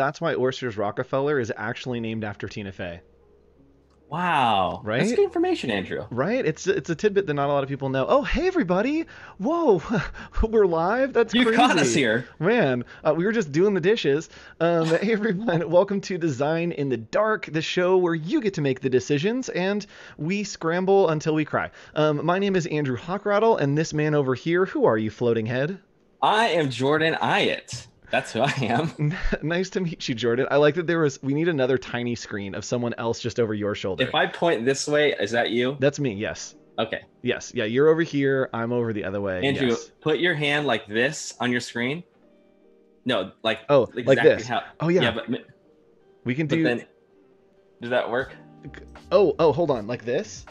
That's why Oysters Rockefeller is actually named after Tina Fey. Wow. Right? That's good information, Andrew. Right? It's it's a tidbit that not a lot of people know. Oh, hey everybody! Whoa, we're live. That's You crazy. caught us here. Man, uh, we were just doing the dishes. Um, hey everyone, welcome to Design in the Dark, the show where you get to make the decisions and we scramble until we cry. Um, my name is Andrew Hochradel, and this man over here, who are you, floating head? I am Jordan Ayotte. That's who I am. nice to meet you, Jordan. I like that there was. We need another tiny screen of someone else just over your shoulder. If I point this way, is that you? That's me. Yes. Okay. Yes. Yeah. You're over here. I'm over the other way. Andrew, yes. put your hand like this on your screen. No, like Oh, like this. How, Oh yeah. yeah, but, but we can do. then does that work? Oh, oh, hold on. Like this.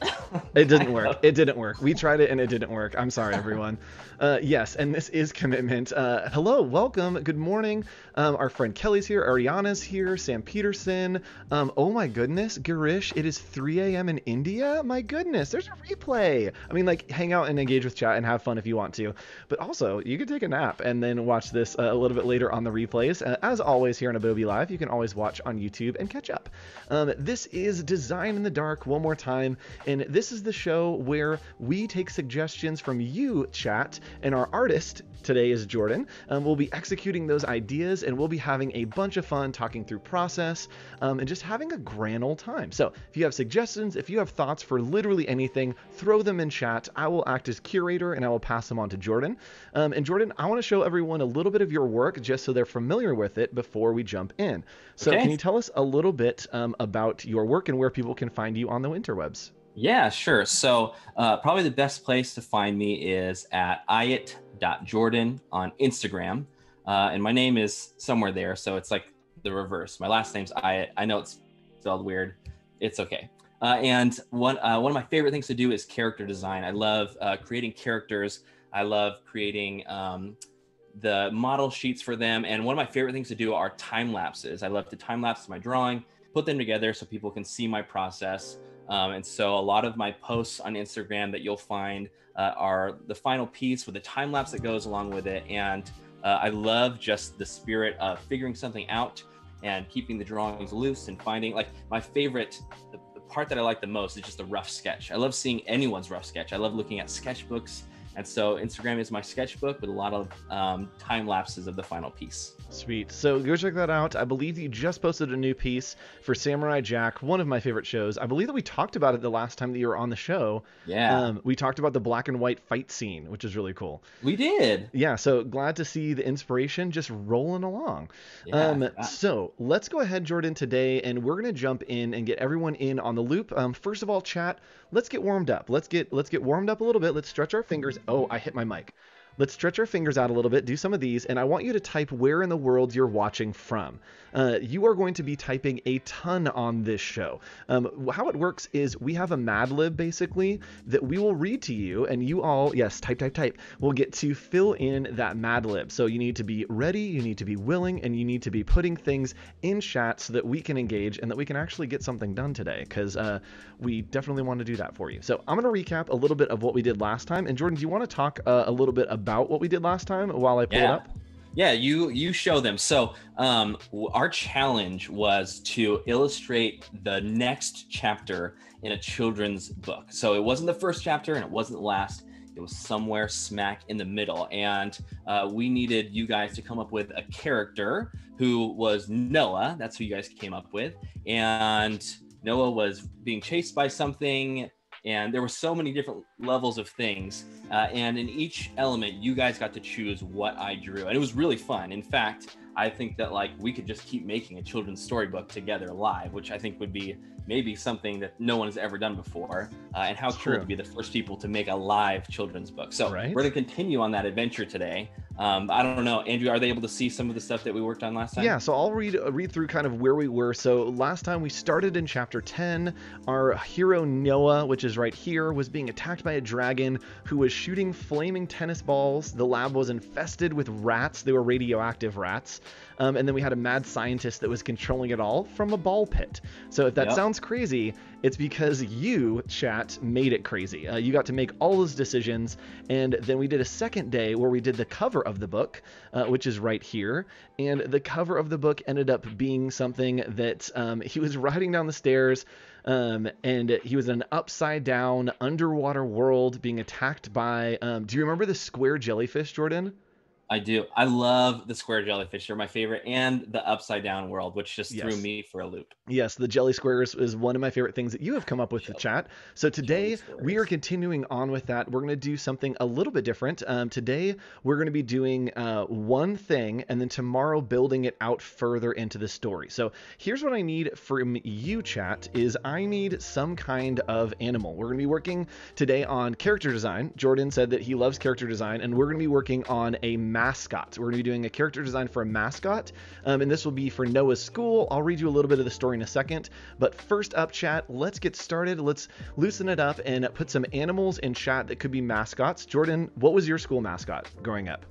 It didn't work. It didn't work. We tried it and it didn't work. I'm sorry, everyone. Uh, yes, and this is commitment. Uh, hello, welcome, good morning. Um, our friend Kelly's here, Ariana's here, Sam Peterson. Um, oh my goodness, Garish, it is 3 a.m. in India. My goodness, there's a replay. I mean, like, hang out and engage with chat and have fun if you want to. But also, you could take a nap and then watch this uh, a little bit later on the replays. Uh, as always, here on Adobe Live, you can always watch on YouTube and catch up. Um, this is Design in the Dark one more time, and this is the show where we take suggestions from you, chat, and our artist today is Jordan. Um, we'll be executing those ideas, and we'll be having a bunch of fun talking through process um, and just having a grand old time. So if you have suggestions, if you have thoughts for literally anything, throw them in chat. I will act as curator and I will pass them on to Jordan. Um, and Jordan, I want to show everyone a little bit of your work just so they're familiar with it before we jump in. So Okay. can you tell us a little bit um, about your work and where people can find you on the interwebs? Yeah, sure. So uh, probably the best place to find me is at ayotte.jordan on Instagram. Uh, and my name is somewhere there. So it's like the reverse. My last name's Ayotte. I know it's spelled weird. It's okay. Uh, and one, uh, one of my favorite things to do is character design. I love uh, creating characters. I love creating um, the model sheets for them. And one of my favorite things to do are time lapses. I love to time lapse my drawing, put them together so people can see my process. Um, and so a lot of my posts on Instagram that you'll find uh, are the final piece with a time lapse that goes along with it. And uh, I love just the spirit of figuring something out and keeping the drawings loose and finding like my favorite. The, the part that I like the most is just a rough sketch. I love seeing anyone's rough sketch. I love looking at sketchbooks. And so Instagram is my sketchbook with a lot of um, time lapses of the final piece. Sweet. So go check that out. I believe you just posted a new piece for Samurai Jack, one of my favorite shows. I believe that we talked about it the last time that you were on the show. Yeah, Um, we talked about the black and white fight scene, which is really cool. we did. Yeah, so glad to see the inspiration just rolling along. Yeah, um, so let's go ahead, Jordan, today, and we're gonna jump in and get everyone in on the loop. Um, first of all, chat, let's get warmed up. Let's get let's get warmed up a little bit. Let's stretch our fingers. Oh, I hit my mic. Let's stretch our fingers out a little bit, do some of these, and I want you to type where in the world you're watching from. Uh, you are going to be typing a ton on this show. Um, how it works is we have a Mad Lib basically that we will read to you, and you all, yes, type, type, type, will get to fill in that Mad Lib. So you need to be ready, you need to be willing, and you need to be putting things in chat so that we can engage and that we can actually get something done today, because uh, we definitely want to do that for you. So I'm going to recap a little bit of what we did last time. And Jordan, do you want to talk uh, a little bit about what we did last time while I pull it Yeah. up? Yeah, you you show them. So um, our challenge was to illustrate the next chapter in a children's book. So it wasn't the first chapter and it wasn't the last. It was somewhere smack in the middle, and uh, we needed you guys to come up with a character who was Noah. That's who you guys came up with, and Noah was being chased by something and there were so many different levels of things uh, and in each element you guys got to choose what i drew and it was really fun in fact i think that like we could just keep making a children's storybook together live which i think would be maybe something that no one has ever done before uh, and how cool true. to be the first people to make a live children's book so Right. we're going to continue on that adventure today um, i don't know andrew are they able to see some of the stuff that we worked on last time Yeah, so I'll read uh, read through kind of where we were. So last time we started in chapter 10. Our hero Noah, which is right here, was being attacked by a dragon who was shooting flaming tennis balls. The lab was infested with rats. They were radioactive rats. Um, and then we had a mad scientist that was controlling it all from a ball pit. So if that Yep. sounds crazy, it's because you, chat, made it crazy. Uh, you got to make all those decisions. And then we did a second day where we did the cover of the book, uh, which is right here. And the cover of the book ended up being something that um, he was riding down the stairs. Um, and he was in an upside down underwater world being attacked by. Um, do you remember the square jellyfish, Jordan? I do. I love the square jellyfish. They're my favorite, and the upside down world, which just Yes. threw me for a loop. Yes, the jelly squares is one of my favorite things that you have come up with the chat. So today we are continuing on with that. We're going to do something a little bit different. Um, today we're going to be doing uh, one thing, and then tomorrow building it out further into the story. So here's what I need from you, chat: is I need some kind of animal. We're going to be working today on character design. Jordan said that he loves character design, and we're going to be working on a mascot. We're going to be doing a character design for a mascot, um, and this will be for Noah's school. I'll read you a little bit of the story in a second, but first up, chat, let's get started. Let's loosen it up and put some animals in chat that could be mascots. Jordan, what was your school mascot growing up?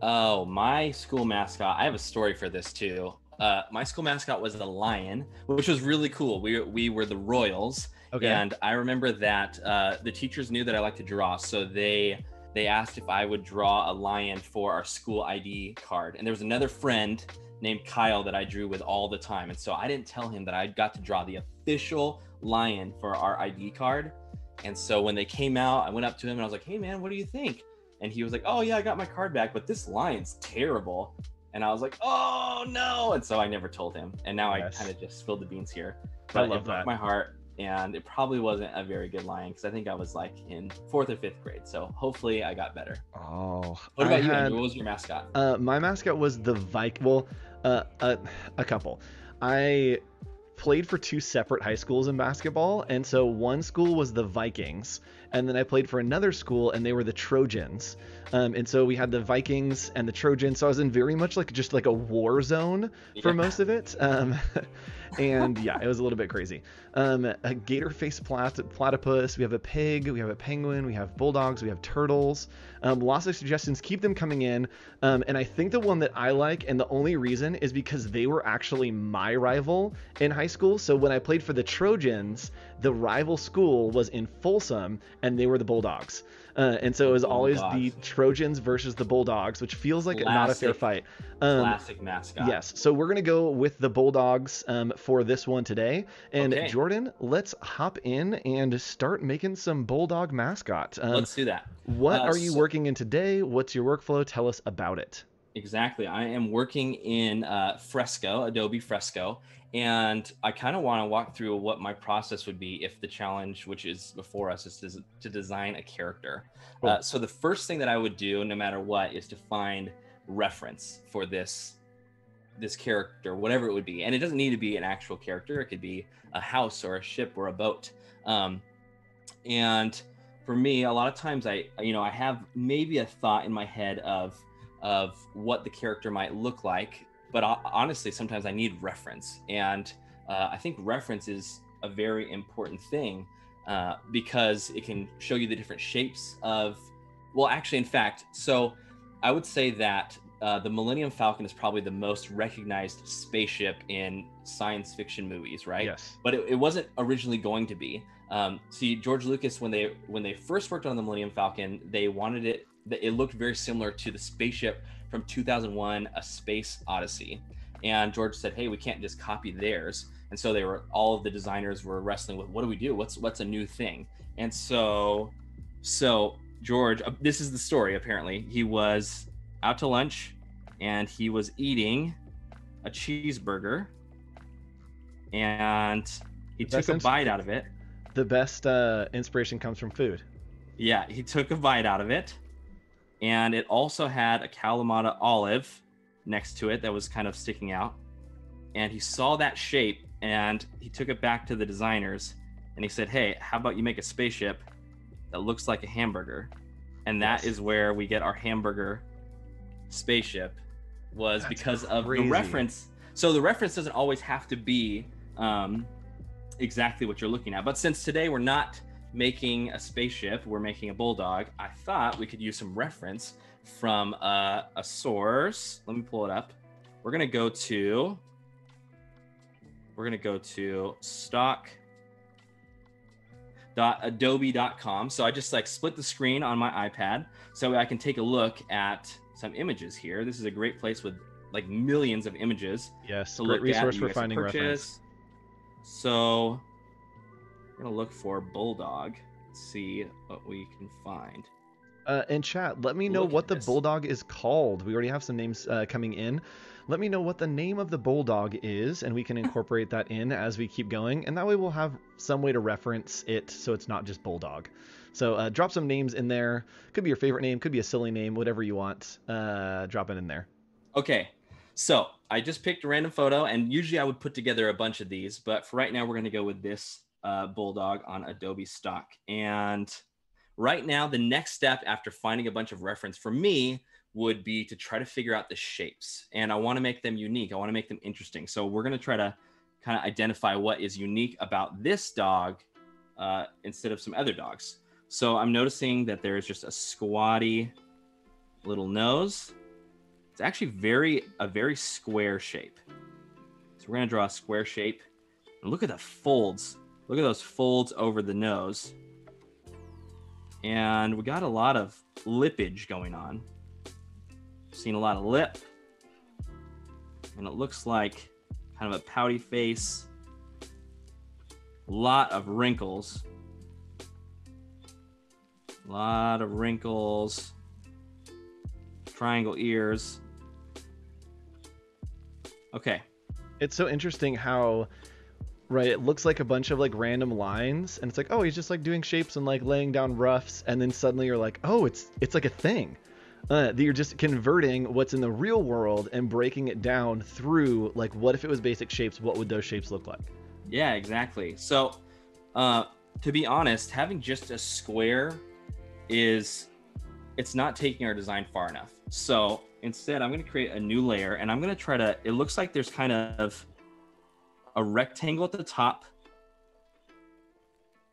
Oh, my school mascot. I have a story for this too. Uh, my school mascot was the lion, which was really cool. We we were the Royals, Okay. and I remember that uh, the teachers knew that I liked to draw, so they they asked if I would draw a lion for our school ID card. And there was another friend named Kyle that I drew with all the time, and so I didn't tell him that I got to draw the official lion for our ID card. And so when they came out, I went up to him and I was like, "Hey man, what do you think?" And he was like, "Oh yeah, I got my card back, but this lion's terrible." And I was like, "Oh no!" And so I never told him. And now Yes. I kind of just spilled the beans here. But I love that. my heart, and it probably wasn't a very good lion because I think I was like in fourth or fifth grade. So hopefully I got better. Oh, What about you? had- Andrew? What was your mascot? Uh, my mascot was the Viking. Well, uh, uh, a couple. I played for two separate high schools in basketball, and so one school was the Vikings, and then I played for another school, and they were the Trojans. Um, and so we had the Vikings and the Trojans. So I was in very much like just like a war zone for Yeah. most of it. Um, and yeah, it was a little bit crazy. Um, a gator faced plat- platypus. We have a pig. We have a penguin. We have bulldogs. We have turtles. Um, lots of suggestions. Keep them coming in. Um, and I think the one that I like, and the only reason is because they were actually my rival in high school. So when I played for the Trojans, the rival school was in Folsom, and they were the Bulldogs. Uh, and so it was always the Trojans versus the Bulldogs, which feels like not a fair fight. Um, Classic mascot. Yes, so we're gonna go with the Bulldogs um, for this one today. And Okay. Jordan, let's hop in and start making some Bulldog mascot. Um, Let's do that. what uh, are you so- working in today? What's your workflow? Tell us about it. Exactly. I am working in uh, Fresco, Adobe Fresco, and I kind of want to walk through what my process would be if the challenge, which is before us, is to, to design a character. Cool. Uh, so the first thing that I would do, no matter what, is to find reference for this this character, whatever it would be, and it doesn't need to be an actual character. It could be a house or a ship or a boat. Um, and for me, a lot of times I, you know, I have maybe a thought in my head of of what the character might look like, but honestly, sometimes I need reference, and uh, I think reference is a very important thing uh, because it can show you the different shapes of. Well, actually, in fact, so I would say that uh, the Millennium Falcon is probably the most recognized spaceship in science fiction movies, right? Yes. but it, it wasn't originally going to be. Um, see, George Lucas, when they when they first worked on the Millennium Falcon, they wanted it. It looked very similar to the spaceship from 2001: A Space Odyssey. And George said, "Hey, we can't just copy theirs." And so they were all of the designers were wrestling with, "What do we do? What's what's a new thing?" And so, so George, uh, this is the story. Apparently, he was out to lunch, and he was eating a cheeseburger, and he took a bite out of it. The best uh, inspiration comes from food. Yeah, he took a bite out of it, and it also had a Kalamata olive next to it that was kind of sticking out. And he saw that shape, and he took it back to the designers, and he said, "Hey, how about you make a spaceship that looks like a hamburger?" And that is Yes. where we get our hamburger spaceship. Was That's because of the reference. So the reference doesn't always have to be um, exactly what you're looking at. But since today we're not making a spaceship, we're making a bulldog, I thought we could use some reference from uh, a source. Let me pull it up. We're gonna go to we're gonna go to stock adobe.com. So I just like split the screen on my iPad so I can take a look at some images here. This is a great place with like millions of images. Yes, to great resource for you guys can finding reference. So we're gonna look for bulldog. See what we can find. Uh, in chat, let me know Look what the this. bulldog is called. We already have some names uh, coming in. Let me know what the name of the bulldog is, and we can incorporate that in as we keep going. And that way, we'll have some way to reference it, so it's not just bulldog. So uh, drop some names in there. Could be your favorite name, could be a silly name, whatever you want. Uh, drop it in there. Okay, so I just picked a random photo, and usually I would put together a bunch of these, but for right now, we're going to go with this uh, bulldog on Adobe Stock. And right now, the next step after finding a bunch of reference for me would be to try to figure out the shapes. And I want to make them unique. I want to make them interesting. So we're going to try to kind of identify what is unique about this dog uh, instead of some other dogs. So I'm noticing that there's just a squatty little nose. It's actually very a very square shape. So we're gonna draw a square shape. And look at the folds. Look at those folds over the nose. And we got a lot of lippage going on. Seen a lot of lip. And it looks like kind of a pouty face. A lot of wrinkles. A lot of wrinkles. Triangle ears. Okay. It's so interesting how, right, it looks like a bunch of like random lines, and it's like, oh, he's just like doing shapes and like laying down roughs, and then suddenly you're like, oh, it's it's like a thing. Uh, that you're just converting what's in the real world and breaking it down through like what if it was basic shapes what would those shapes look like Yeah, exactly. So, uh, to be honest, having just a square is it's not taking our design far enough. So instead, I'm going to create a new layer, and I'm going to try to. It looks like there's kind of a rectangle at the top,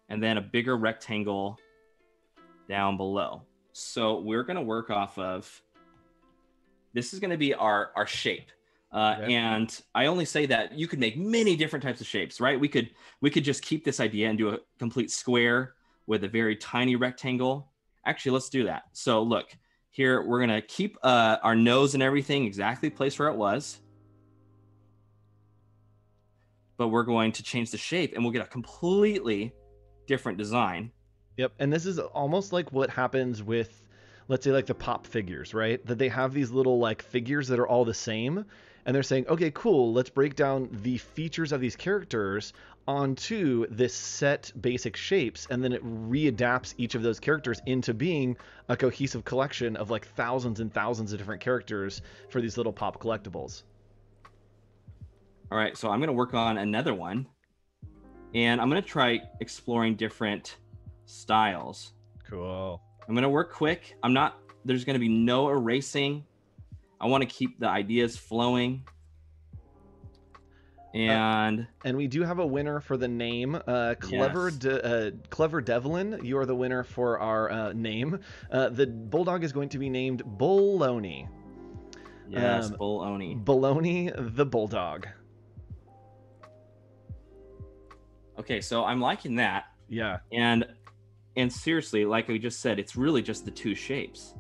and then a bigger rectangle down below. So we're going to work off of. This is going to be our our shape. Uh, Okay. and I only say that you could make many different types of shapes, right? We could we could just keep this idea and do a complete square with a very tiny rectangle. Actually, let's do that. So look here, we're gonna keep uh, our nose and everything exactly placed where it was, but we're going to change the shape, and we'll get a completely different design. Yep, and this is almost like what happens with, let's say, like the pop figures, right? That they have these little like figures that are all the same, and they're saying, okay, cool, let's break down the features of these characters onto this set basic shapes, and then it readapts each of those characters into being a cohesive collection of like thousands and thousands of different characters for these little pop collectibles. All right, so I'm gonna work on another one, and I'm gonna try exploring different styles. Cool. I'm gonna work quick. I'm not. There's gonna be no erasing. I want to keep the ideas flowing. And And we do have a winner for the name. Uh, clever, Yes. De- uh, clever Devlin, you are the winner for our uh, name. Uh, the bulldog is going to be named Bologna. yes, Um. Bologna the bulldog. Okay, so I'm liking that. Yeah. And and seriously, like we just said, it's really just the two shapes.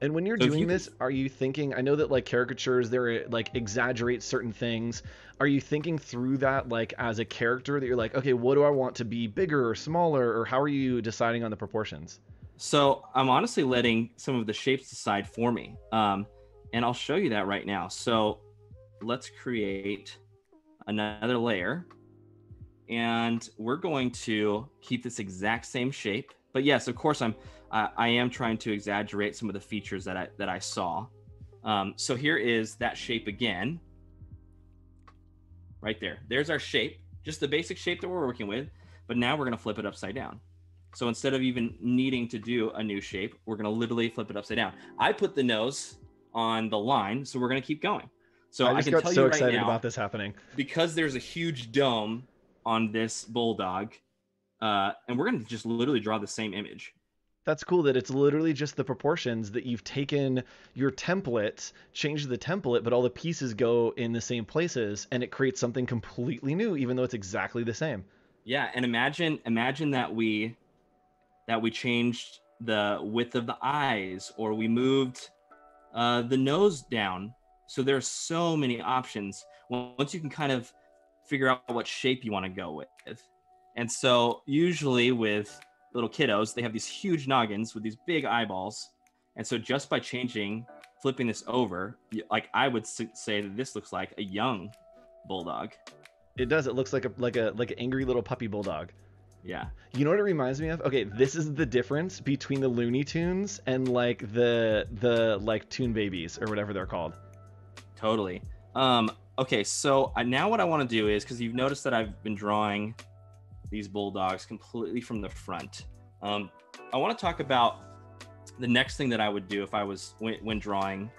And when you're So doing you this, are you thinking? I know that like caricatures, they're like exaggerate certain things. Are you thinking through that like as a character that you're like, okay, what do I want to be bigger or smaller, or how are you deciding on the proportions? So I'm honestly letting some of the shapes decide for me. Um, and I'll show you that right now. So let's create another layer. And we're going to keep this exact same shape. But yes, of course, I'm I, I am trying to exaggerate some of the features that I that I saw. Um, so here is that shape again. Right there. There's our shape, just the basic shape that we're working with. But now we're going to flip it upside down. So instead of even needing to do a new shape, we're going to literally flip it upside down. I put the nose on the line, so we're going to keep going. So I, I can got tell so you right excited now, about this happening. because there's a huge dome on this bulldog, uh, and we're going to just literally draw the same image. That's cool that it's literally just the proportions that you've taken your template, changed the template, but all the pieces go in the same places and it creates something completely new, even though it's exactly the same. Yeah, and imagine imagine that we that we changed the width of the eyes or we moved uh, the nose down. So there's so many options. Once you can kind of figure out what shape you want to go with. And so usually with little kiddos, they have these huge noggins with these big eyeballs. And so just by changing, flipping this over, like I would say that this looks like a young bulldog. It does. It looks like a like a like an angry little puppy bulldog. Yeah. You know what it reminds me of? Okay, this is the difference between the Looney Tunes and like the the like Toon Babies or whatever they're called. Totally. Um okay, so I, now what I want to do is because you've noticed that I've been drawing these bulldogs completely from the front. Um, I want to talk about the next thing that I would do if I was when, when drawing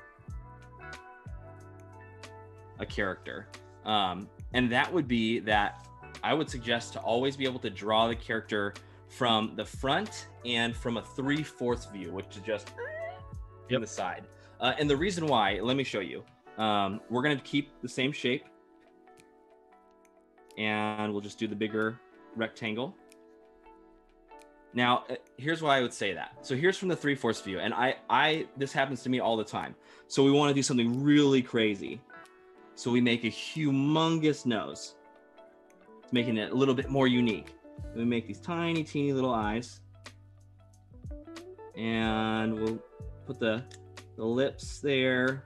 a character, um, and that would be that I would suggest to always be able to draw the character from the front and from a three-fourths view, which is just yep. the side. Uh, and the reason why, let me show you. Um, we're going to keep the same shape. And we'll just do the bigger rectangle. Now, uh, here's why I would say that. So here's from the three-fourths view. And I, I, this happens to me all the time. So we want to do something really crazy. So we make a humongous nose. It's making it a little bit more unique. We make these tiny, teeny little eyes. And we'll put the, the lips there.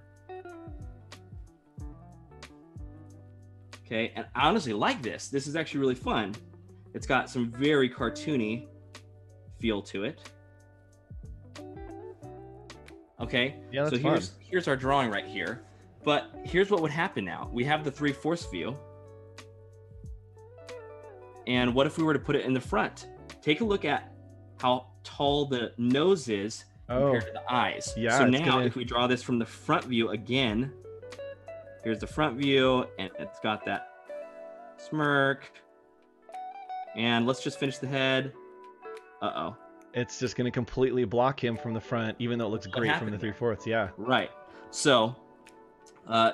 Okay, and I honestly like this. This is actually really fun. It's got some very cartoony feel to it. Okay, yeah, so fun. here's here's our drawing right here. But here's what would happen now. We have the three-fourths view. And what if we were to put it in the front? Take a look at how tall the nose is compared oh. to the eyes. Yeah. So now gonna... if we draw this from the front view again, Here's the front view, and it's got that smirk. And let's just finish the head. Uh oh. It's just going to completely block him from the front, even though it looks what great from the three fourths. Yeah. Right. So, uh,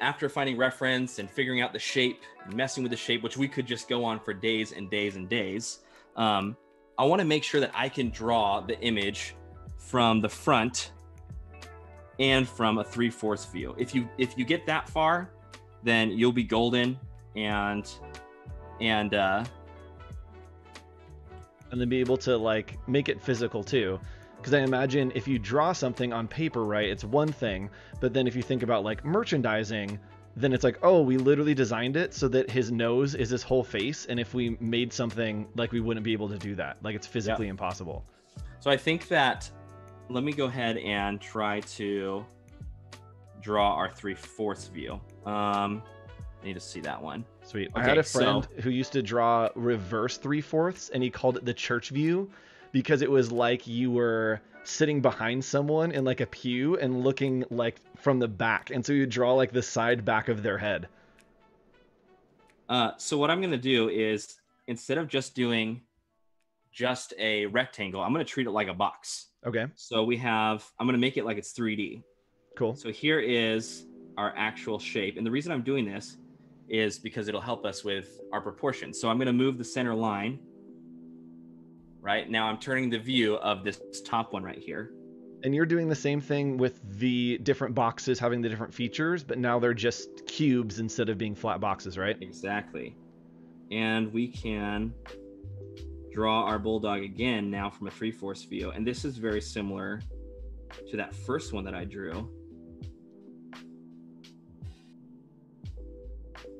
after finding reference and figuring out the shape and messing with the shape, which we could just go on for days and days and days, um, I want to make sure that I can draw the image from the front and from a three-fourths view. If you if you get that far, then you'll be golden and and uh and then be able to like make it physical too because i imagine if you draw something on paper right it's one thing but then if you think about like merchandising then it's like oh we literally designed it so that his nose is his whole face and if we made something like we wouldn't be able to do that like it's physically yeah. impossible so i think that let me go ahead and try to draw our three-fourths view. Um, I need to see that one. Sweet. Okay, I had a friend so... who used to draw reverse three-fourths, and he called it the church view because it was like you were sitting behind someone in like a pew and looking like from the back. And so you draw like the side back of their head. Uh, so what I'm going to do is instead of just doing just a rectangle, I'm going to treat it like a box. Okay. So we have, I'm going to make it like it's 3D. Cool. So here is our actual shape. And the reason I'm doing this is because it'll help us with our proportions. So I'm going to move the center line. Right now, I'm turning the view of this top one right here. And you're doing the same thing with the different boxes having the different features, but now they're just cubes instead of being flat boxes, right? Exactly. And we can draw our bulldog again now from a three-fourths view. And this is very similar to that first one that I drew.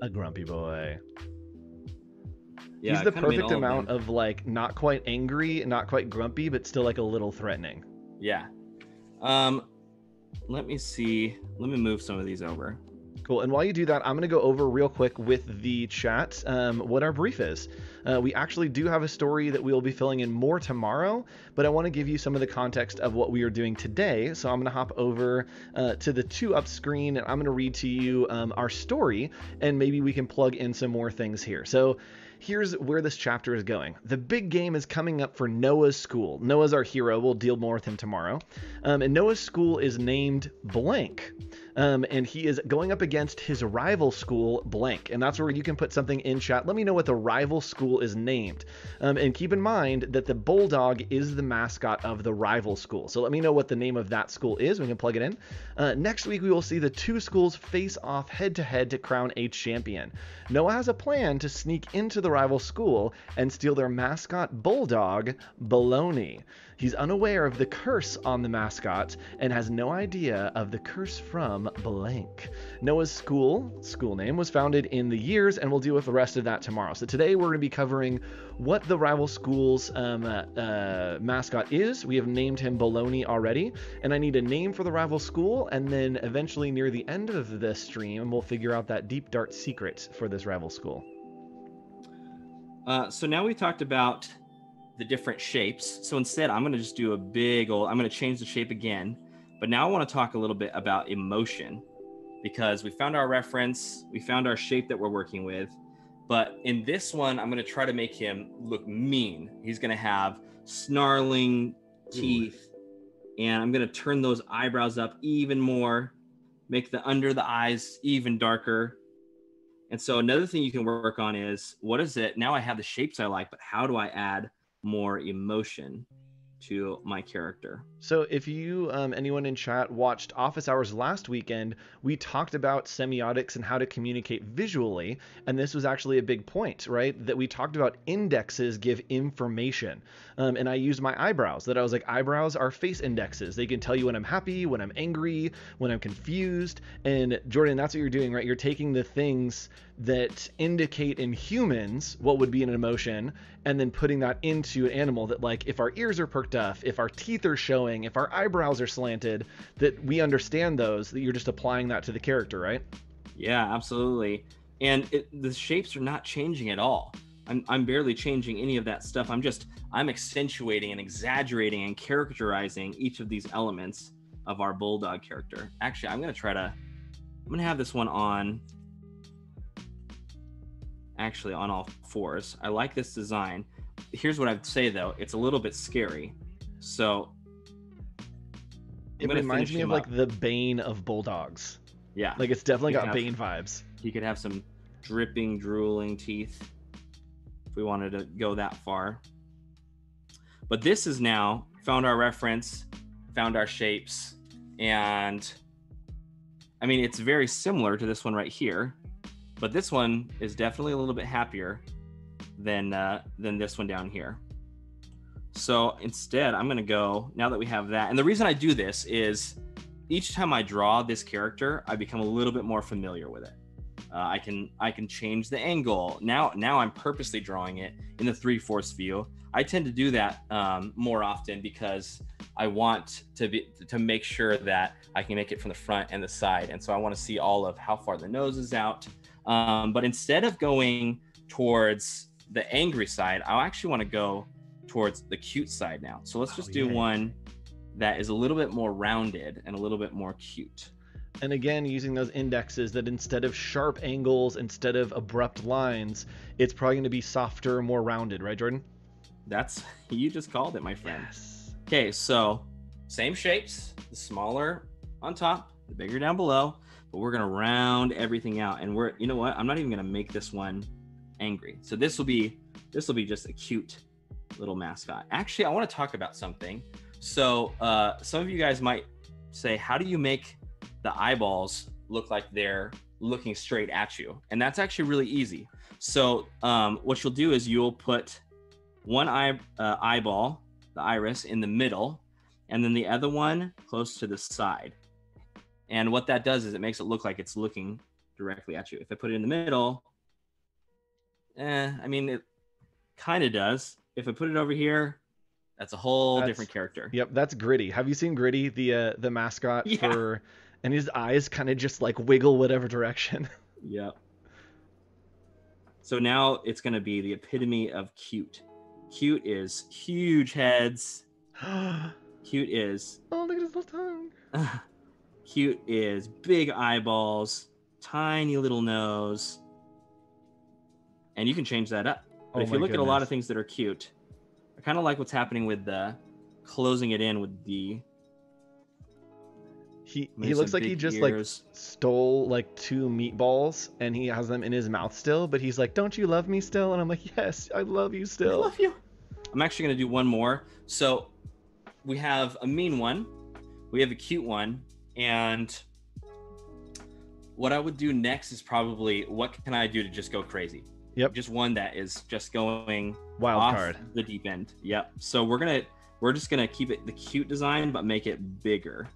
A grumpy boy. Yeah, He's the perfect amount of, of like not quite angry, not quite grumpy, but still like a little threatening. Yeah. Um, let me see. Let me move some of these over. Cool. And while you do that, I'm going to go over real quick with the chat um, what our brief is. Uh, we actually do have a story that we will be filling in more tomorrow, but I want to give you some of the context of what we are doing today. So I'm going to hop over uh, to the two up screen and I'm going to read to you um, our story, and maybe we can plug in some more things here. So here's where this chapter is going. The big game is coming up for Noah's school. Noah's our hero. We'll deal more with him tomorrow. Um, and Noah's school is named Blank. Um, and he is going up against his rival school, Blank. And that's where you can put something in chat. Let me know what the rival school is named. Um, and keep in mind that the Bulldog is the mascot of the rival school. So let me know what the name of that school is. We can plug it in. Uh, next week, we will see the two schools face off head to head to crown a champion. Noah has a plan to sneak into the rival school and steal their mascot, Bulldog, Baloney. He's unaware of the curse on the mascot and has no idea of the curse from blank. Noah's school, school name, was founded in the years, and we'll deal with the rest of that tomorrow. So today we're going to be covering what the rival school's um, uh, uh, mascot is. We have named him Baloney already, and I need a name for the rival school, and then eventually near the end of the stream, we'll figure out that deep dart secret for this rival school. Uh, so now we talked about the different shapes. So instead, I'm going to just do a big old, I'm going to change the shape again. But now I want to talk a little bit about emotion because we found our reference, we found our shape that we're working with. But in this one, I'm going to try to make him look mean. He's going to have snarling teeth, Ooh. and I'm going to turn those eyebrows up even more, make the under the eyes even darker. And so another thing you can work on is what is it? Now I have the shapes I like, but how do I add more emotion to my character. So, if you, um, anyone in chat, watched Office Hours last weekend, we talked about semiotics and how to communicate visually. And this was actually a big point, right? That we talked about indexes give information. Um, and I used my eyebrows, that I was like, eyebrows are face indexes. They can tell you when I'm happy, when I'm angry, when I'm confused. And Jordan, that's what you're doing, right? You're taking the things that indicate in humans what would be an emotion and then putting that into an animal that like if our ears are perked up if our teeth are showing if our eyebrows are slanted that we understand those that you're just applying that to the character right yeah absolutely and it, the shapes are not changing at all I'm, I'm barely changing any of that stuff i'm just i'm accentuating and exaggerating and characterizing each of these elements of our bulldog character actually i'm going to try to i'm going to have this one on actually on all fours. I like this design. Here's what I'd say though, it's a little bit scary. So it reminds me of like the bane of bulldogs. Yeah. Like it's definitely got have, bane vibes. He could have some dripping, drooling teeth if we wanted to go that far. But this is now found our reference, found our shapes, and I mean, it's very similar to this one right here. But this one is definitely a little bit happier than uh, than this one down here. So instead, I'm gonna go now that we have that. And the reason I do this is each time I draw this character, I become a little bit more familiar with it. Uh, I can I can change the angle. Now now I'm purposely drawing it in the three fourths view. I tend to do that um, more often because I want to be to make sure that I can make it from the front and the side, and so I want to see all of how far the nose is out, um, but instead of going towards the angry side, I actually want to go towards the cute side now. So let's oh, just oh, do yeah. one that is a little bit more rounded and a little bit more cute. And again, using those indexes that instead of sharp angles, instead of abrupt lines, it's probably going to be softer, more rounded, right, Jordan? That's you just called it, my friend. Yes. Okay, so same shapes, the smaller on top, the bigger down below but we're gonna round everything out and we're you know what i'm not even gonna make this one angry so this will be this will be just a cute little mascot. Actually i want to talk about something. So uh, some of you guys might say how do you make the eyeballs look like they're looking straight at you? And that's actually really easy. So um, what you'll do is you'll put one eye uh, eyeball the iris in the middle and then the other one close to the side. And what that does is it makes it look like it's looking directly at you. If I put it in the middle, eh, I mean, it kind of does. If I put it over here, that's a whole that's, different character. Yep, that's Gritty. Have you seen Gritty, the uh, the mascot yeah. for? And his eyes kind of just like wiggle whatever direction. yep. So now it's going to be the epitome of cute. Cute is huge heads. cute is. Oh, look at his little tongue. Cute is big eyeballs, tiny little nose. And you can change that up. But Oh if you look at a lot of things that are cute, I kind of like what's happening with the closing it in with the. He he looks like he just like stole like two meatballs and he has them in his mouth still, but he's like, "Don't you love me still?" And I'm like, "Yes, I love you still." I still." love you. I'm actually gonna do one more. So we have a mean one, we have a cute one, and what I would do next is probably what can I do to just go crazy? Yep. Just one that is just going Wild card. the deep end. Yep. So we're gonna we're just gonna keep it the cute design, but make it bigger.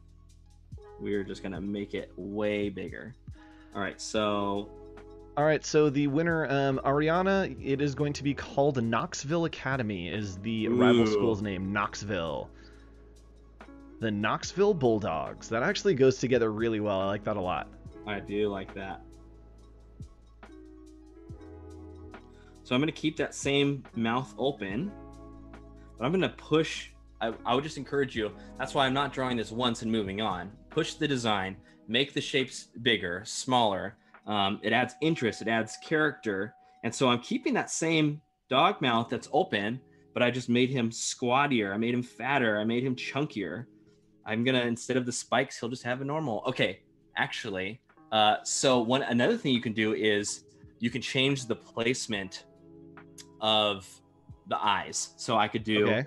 We're just gonna make it way bigger. All right. So All right, so the winner, um, Ariana, it is going to be called Knoxville Academy. Is the rival school's name Knoxville? The Knoxville Bulldogs. That actually goes together really well. I like that a lot. I do like that. So I'm gonna keep that same mouth open, but I'm gonna push. I, I would just encourage you. That's why I'm not drawing this once and moving on. Push the design, make the shapes bigger, smaller. Um, it adds interest, it adds character, and so I'm keeping that same dog mouth that's open, but I just made him squattier. I made him fatter. I made him chunkier. I'm gonna instead of the spikes, he'll just have a normal. Okay, actually, uh, so one another thing you can do is you can change the placement of the eyes. So I could do Okay.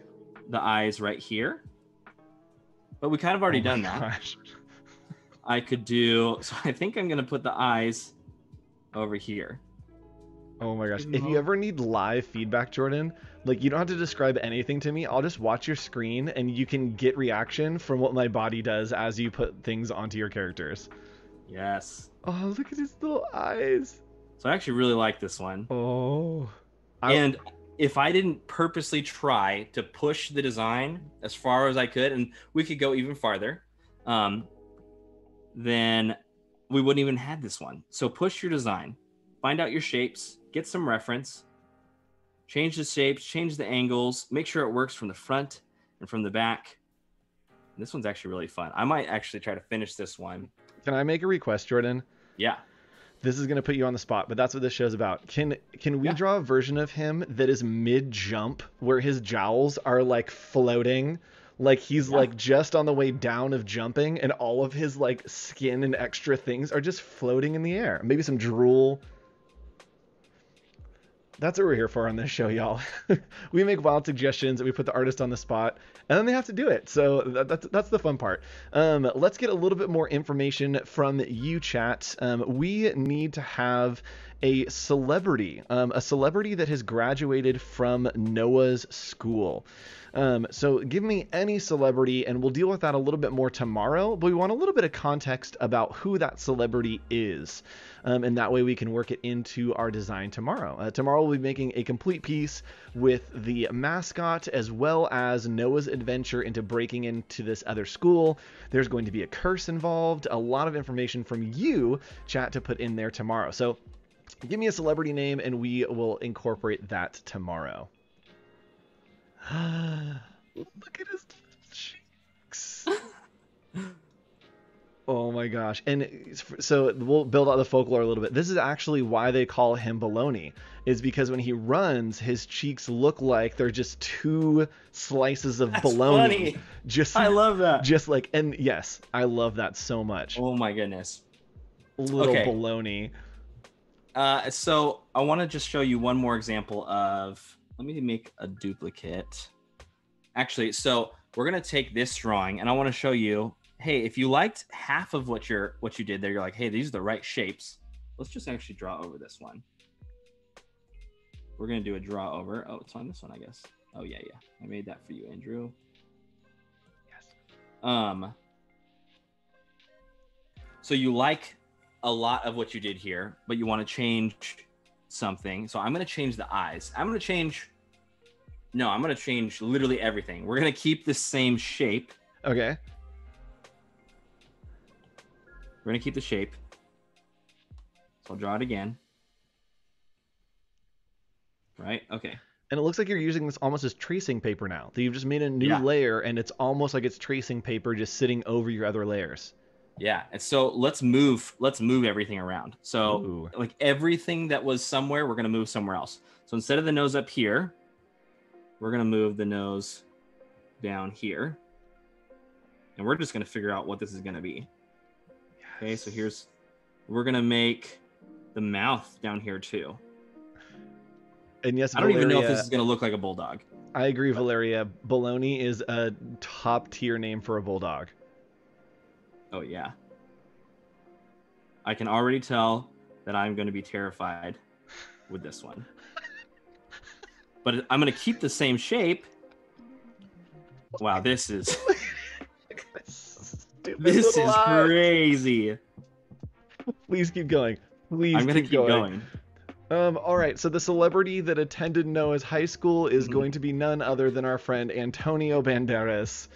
the eyes right here, but we kind of already Oh done that. gosh. I could do. So I think I'm gonna put the eyes over here. Oh my gosh. If you ever need live feedback, Jordan, like you don't have to describe anything to me. I'll just watch your screen and you can get reaction from what my body does as you put things onto your characters. Yes. Oh, look at his little eyes. So I actually really like this one. Oh. I- and if I didn't purposely try to push the design as far as I could, and we could go even farther, um, then we wouldn't even have this one. So push your design, find out your shapes, get some reference, change the shapes, change the angles, make sure it works from the front and from the back. This one's actually really fun. I might actually try to finish this one. Can I make a request, Jordan? Yeah. This is gonna put you on the spot, but that's what this show's about. Can can we Yeah. draw a version of him that is mid jump, where his jowls are like floating, like he's Yeah. like just on the way down of jumping, and all of his like skin and extra things are just floating in the air. Maybe some drool. That's what we're here for on this show, y'all. we make wild suggestions and we put the artist on the spot, and then they have to do it. So that, that's that's the fun part. Um, let's get a little bit more information from you, chat. Um, we need to have a celebrity, um, a celebrity that has graduated from Noah's school. Um, so give me any celebrity, and we'll deal with that a little bit more tomorrow. But we want a little bit of context about who that celebrity is, um, and that way we can work it into our design tomorrow. Uh, tomorrow we'll be making a complete piece with the mascot as well as Noah's adventure into breaking into this other school. There's going to be a curse involved, a lot of information from you, chat, to put in there tomorrow. So give me a celebrity name, and we will incorporate that tomorrow. Look at his cheeks. oh my gosh. And so we'll build out the folklore a little bit. This is actually why they call him baloney, is because when he runs, his cheeks look like they're just two slices of That's bologna. funny. Just I love that. just like and yes, I love that so much. Oh my goodness. Little okay. baloney. Uh, so I want to just show you one more example of. Let me make a duplicate. Actually, so we're gonna take this drawing, and I want to show you. Hey, if you liked half of what you're what you did there, you're like, hey, these are the right shapes. Let's just actually draw over this one. We're gonna do a draw over. Oh, it's on this one, I guess. Oh yeah, yeah. I made that for you, Andrew. Yes. Um. So you like a lot of what you did here, but you want to change something. So I'm going to change the eyes. I'm going to change. No, I'm going to change literally everything. We're going to keep the same shape. Okay. We're going to keep the shape. So I'll draw it again. Right? Okay. And it looks like you're using this almost as tracing paper now. That you've just made a new Yeah. layer and it's almost like it's tracing paper just sitting over your other layers. Yeah, and so let's move. Let's move everything around. So Ooh. like everything that was somewhere, we're gonna move somewhere else. So instead of the nose up here, we're gonna move the nose down here, and we're just gonna figure out what this is gonna be. Okay, so here's we're gonna make the mouth down here too. And yes, I don't even know if this is gonna look like a bulldog. I agree, Valeria. Baloney is a top tier name for a bulldog. Oh yeah. I can already tell that I'm going to be terrified with this one. but I'm going to keep the same shape. Wow, this is this is eyes. crazy. Please keep going. Please I'm going to keep, keep going. Um, all right, so the celebrity that attended Noah's high school is Mhm. going to be none other than our friend Antonio Banderas.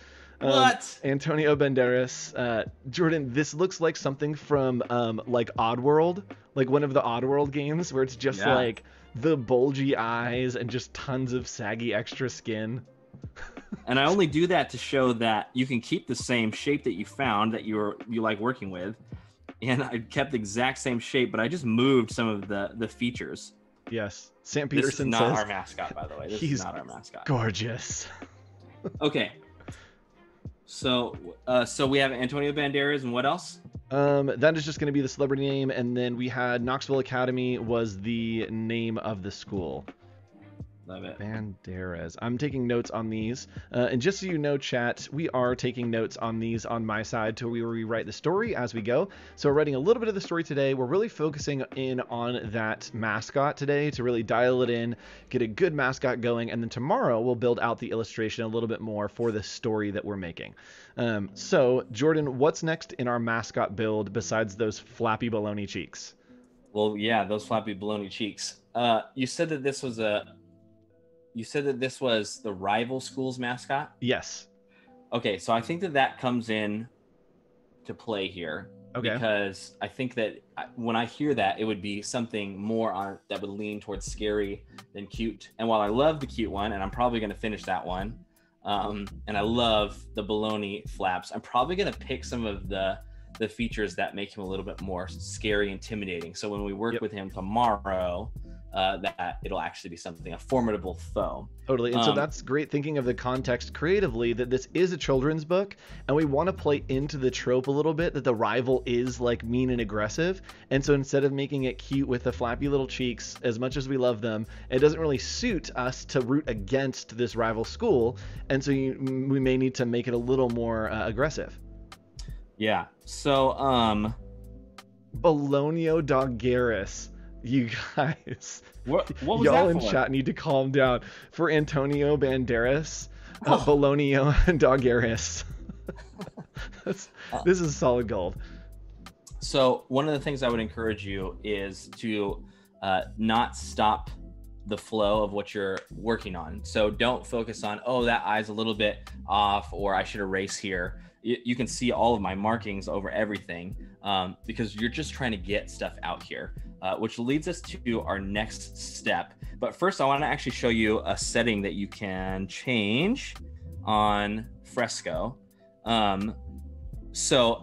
Um, What? Antonio Banderas. Uh, Jordan, this looks like something from um, like Oddworld, like one of the Oddworld games where it's just Yeah. like the bulgy eyes and just tons of saggy extra skin. And I only do that to show that you can keep the same shape that you found that you were you like working with. And I kept the exact same shape, but I just moved some of the the features. Yes, Sam This is Peterson not says our mascot, by the way. This He's is not our mascot. gorgeous. Okay. So, uh, so we have Antonio Banderas, and what else? Um, that is just going to be the celebrity name, and then we had Knoxville Academy was the name of the school. Love it. Banderas. I'm taking notes on these, uh, and just so you know, chat, we are taking notes on these on my side to we rewrite the story as we go. So we're writing a little bit of the story today. We're really focusing in on that mascot today to really dial it in, get a good mascot going, and then tomorrow we'll build out the illustration a little bit more for the story that we're making. Um, so Jordan, what's next in our mascot build besides those flappy baloney cheeks? Well, yeah, those flappy baloney cheeks. Uh, you said that this was a. You said that this was the rival school's mascot. Yes. Okay, so I think that that comes in to play here Okay. because I think that when I hear that, it would be something more on that would lean towards scary than cute. And while I love the cute one, and I'm probably going to finish that one, um, and I love the baloney flaps, I'm probably going to pick some of the the features that make him a little bit more scary, intimidating. So when we work Yep. with him tomorrow, uh, that it'll actually be something a formidable foe. Totally. And so Um, that's great thinking of the context creatively that this is a children's book and we want to play into the trope a little bit that the rival is like mean and aggressive. And so instead of making it cute with the flappy little cheeks, as much as we love them, it doesn't really suit us to root against this rival school. And so you, we may need to make it a little more uh, aggressive. Yeah. So um, Bologna Doggaris. You guys. what what was Y'all that in for? chat need to calm down. For Antonio Banderas, uh, Oh. Bologna and Doggaris. That's- Uh. this is solid gold. So one of the things I would encourage you is to uh, not stop the flow of what you're working on. So don't focus on oh that eye's a little bit off or I should erase here. You, you can see all of my markings over everything um, because you're just trying to get stuff out here, uh, which leads us to our next step. But first, I want to actually show you a setting that you can change on Fresco. Um, so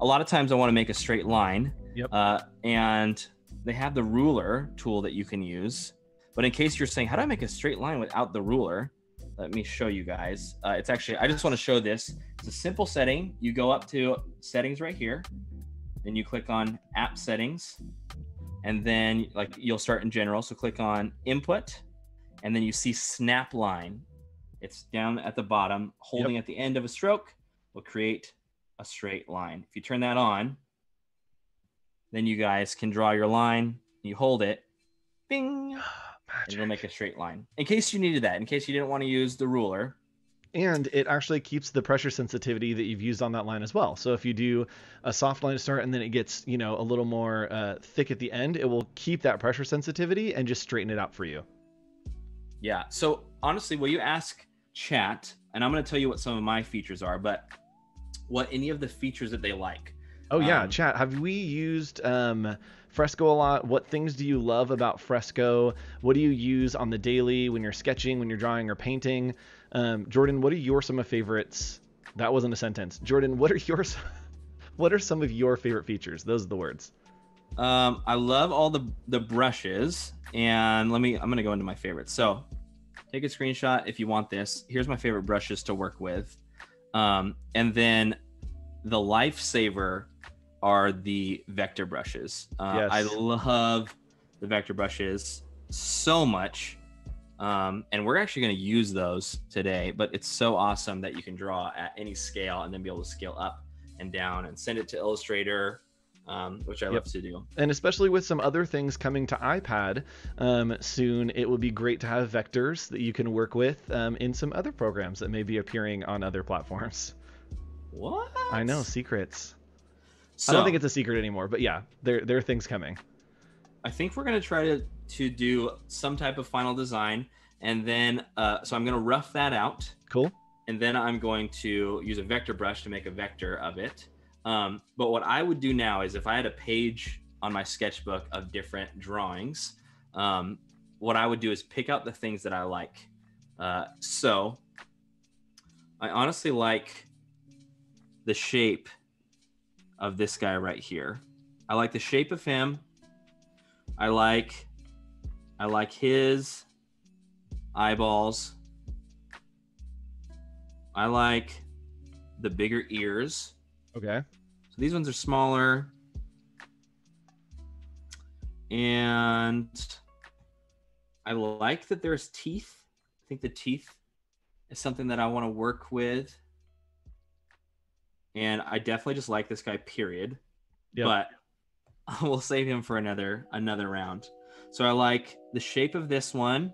a lot of times I want to make a straight line. Yep. Uh, and they have the ruler tool that you can use. But in case you're saying, how do I make a straight line without the ruler? Let me show you guys. Uh, it's actually, I just want to show this. It's a simple setting. You go up to settings right here, then you click on app settings, and then like you'll start in general. So click on input, and then you see snap line. It's down at the bottom, holding at the end of a stroke will create a straight line. If you turn that on, then you guys can draw your line. You hold it, bing, and it'll make a straight line. In case you needed that, in case you didn't want to use the ruler. And it actually keeps the pressure sensitivity that you've used on that line as well. So if you do a soft line to start and then it gets, you know, a little more uh, thick at the end, it will keep that pressure sensitivity and just straighten it out for you. Yeah. So honestly, will you ask chat, and I'm going to tell you what some of my features are, but what any of the features that they like. Oh yeah, Um, chat. Have we used um, Fresco a lot? What things do you love about Fresco? What do you use on the daily when you're sketching, when you're drawing or painting? Um, Jordan, what are your some of favorites? That wasn't a sentence. Jordan, what are your what are some of your favorite features? Those are the words. Um, I love all the the brushes, and let me. I'm gonna go into my favorites. So, take a screenshot if you want this. Here's my favorite brushes to work with, um, and then the lifesaver are the vector brushes. Uh, Yes. I love the vector brushes so much. Um, and we're actually going to use those today, but it's so awesome that you can draw at any scale and then be able to scale up and down and send it to Illustrator, um, which I Yep. love to do. and especially with some other things coming to iPad um, soon, it would be great to have vectors that you can work with um, in some other programs that may be appearing on other platforms. What? I know secrets. So, I don't think it's a secret anymore, but yeah, there there are things coming. I think we're gonna try to to do some type of final design, and then uh, so I'm gonna rough that out, Cool. and then I'm going to use a vector brush to make a vector of it. Um, but what I would do now is if I had a page on my sketchbook of different drawings, um, what I would do is pick out the things that I like. Uh, so I honestly like the shape of this guy right here. I like the shape of him. I like I like his eyeballs. I like the bigger ears. Okay. So these ones are smaller. And I like that there's teeth. I think the teeth is something that I want to work with. And I definitely just like this guy, period. Yep. But we'll save him for another another round. So I like the shape of this one.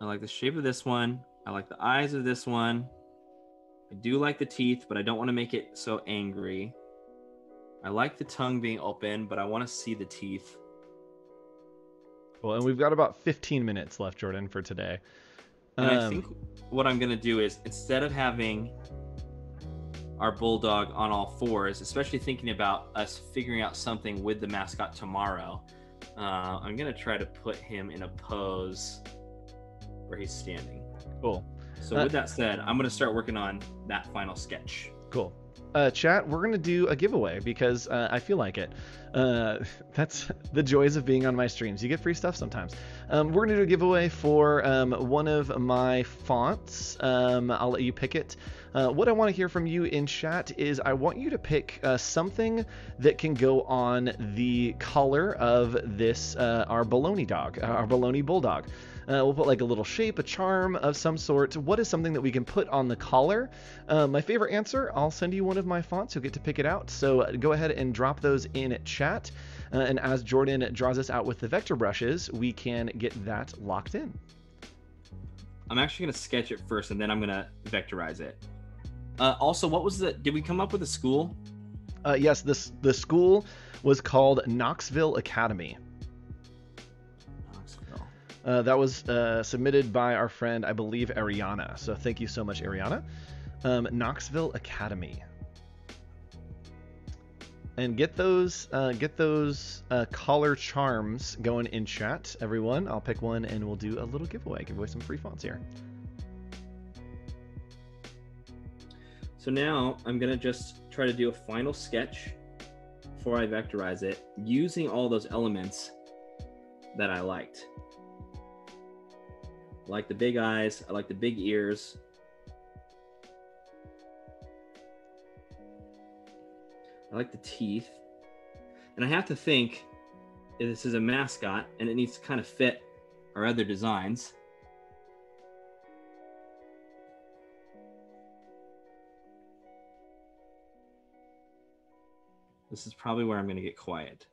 I like the shape of this one. I like the eyes of this one. I do like the teeth, but I don't want to make it so angry. I like the tongue being open, but I want to see the teeth. Well, and we've got about 15 minutes left, Jordan, for today. And I Um, think what I'm gonna do is instead of having our bulldog on all fours, especially thinking about us figuring out something with the mascot tomorrow, uh, I'm gonna try to put him in a pose where he's standing. Cool. So Uh, with that said, I'm gonna start working on that final sketch. Cool. Uh, chat, we're gonna do a giveaway because uh, I feel like it. Uh, that's the joys of being on my streams. You get free stuff sometimes. Um, we're gonna do a giveaway for um, one of my fonts. Um, I'll let you pick it. Uh, what I want to hear from you in chat is I want you to pick uh, something that can go on the collar of this uh, our baloney dog, our baloney bulldog. Uh, we'll put like a little shape, a charm of some sort. What is something that we can put on the collar? Uh, my favorite answer, I'll send you one of my fonts. You'll get to pick it out. So uh, go ahead and drop those in chat. Uh, and as Jordan draws us out with the vector brushes, we can get that locked in. I'm actually gonna sketch it first, and then I'm gonna vectorize it. Uh, also, what was the? Did we come up with a school? Uh, yes, this the school was called Knoxville Academy. Uh, that was uh, submitted by our friend, I believe, Ariana. So thank you so much, Ariana. Um, Knoxville Academy. And get those uh, get those uh, collar charms going in chat, everyone. I'll pick one and we'll do a little giveaway. Give away some free fonts here. So now I'm gonna just try to do a final sketch before I vectorize it using all those elements that I liked. I like the big eyes, I like the big ears. I like the teeth. And I have to think if this is a mascot and it needs to kind of fit our other designs. This is probably where I'm going to get quiet.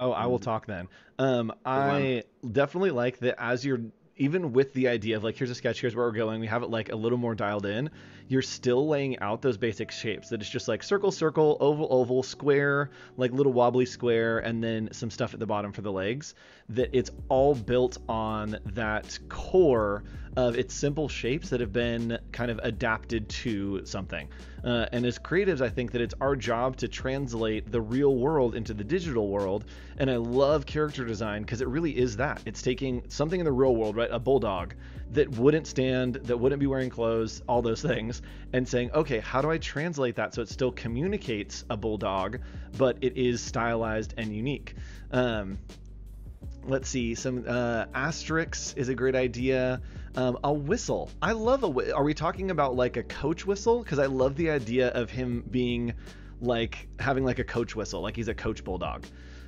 Oh, I will Mm. talk then. Um, I definitely like that as you're even with the idea of like here's a sketch, here's where we're going, we have it like a little more dialed in. You're still laying out those basic shapes that it's just like circle, circle, oval, oval, square, like little wobbly square, and then some stuff at the bottom for the legs. That it's all built on that core of its simple shapes that have been kind of adapted to something. Uh, and as creatives, I think that it's our job to translate the real world into the digital world. And I love character design because it really is that. It's taking something in the real world, right? A bulldog that wouldn't stand, that wouldn't be wearing clothes, all those things, and saying, okay, how do I translate that so it still communicates a bulldog, but it is stylized and unique? Um, let's see some uh, asterisks is a great idea. Um, a whistle. I love a wh- are we talking about like a coach whistle? Because i love the idea of him being like having like a coach whistle like he's a coach bulldog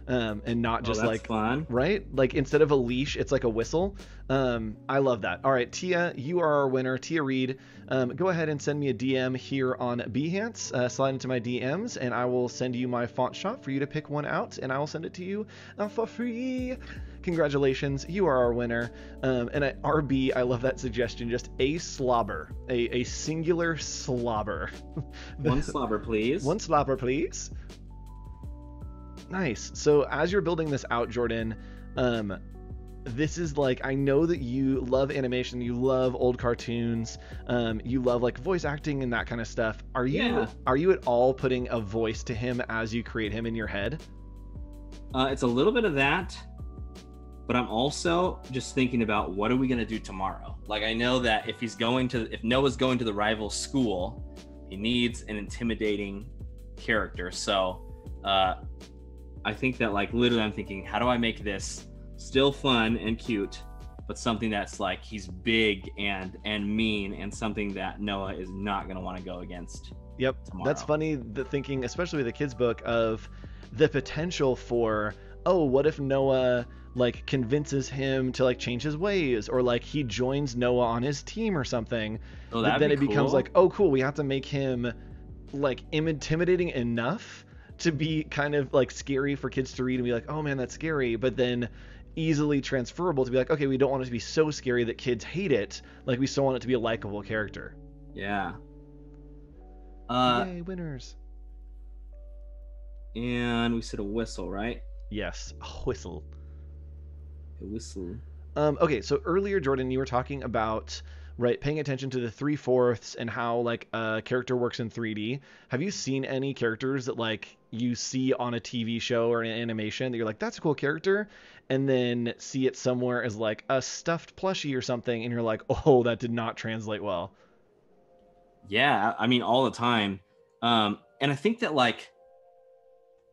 um, and not Oh, just that's like fun. right? Like instead of a leash it's like a whistle. Um, i love that. All right tia you are our winner. Tia reed um, go ahead and send me a dm here on behance. Uh, slide into my dms and i will send you my font shop for you to pick one out and i will send it to you uh, for free. Congratulations. You are our winner. Um, and at rb i love that suggestion. Just a slobber. A, a singular slobber. One slobber, please. one slobber, please. Nice. So as you're building this out, Jordan, um, this is like I know that you love animation, you love old cartoons, um, you love like voice acting and that kind of stuff. Are you Yeah. are you at all putting a voice to him as you create him in your head? Uh, it's a little bit of that, but I'm also just thinking about what are we gonna do tomorrow. Like I know that if he's going to, if Noah's going to the rival school, he needs an intimidating character. So uh, I think that like literally, I'm thinking, how do I make this still fun and cute, but something that's like he's big and and mean and something that Noah is not gonna want to go against. Yep. That's funny the thinking, especially with the kids book, of the potential for, oh, what if Noah like convinces him to like change his ways, or like he joins Noah on his team or something. Oh, that'd then be it becomes like, oh, cool, we have to make him like intimidating enough to be kind of like scary for kids to read and be like, oh man, that's scary. But then easily transferable to be like, okay, we don't want it to be so scary that kids hate it. Like we still want it to be a likable character. yeah. Uh, Yay, winners. and we said a whistle, right? Yes, a whistle. A whistle. Um, okay, so earlier, Jordan, you were talking about right paying attention to the three fourths and how like a character works in 3D. Have you seen any characters that like you see on a TV show or an animation that you're like, that's a cool character, and then see it somewhere as like a stuffed plushie or something, and you're like, oh, that did not translate well. Yeah, I mean all the time. Um, and I think that like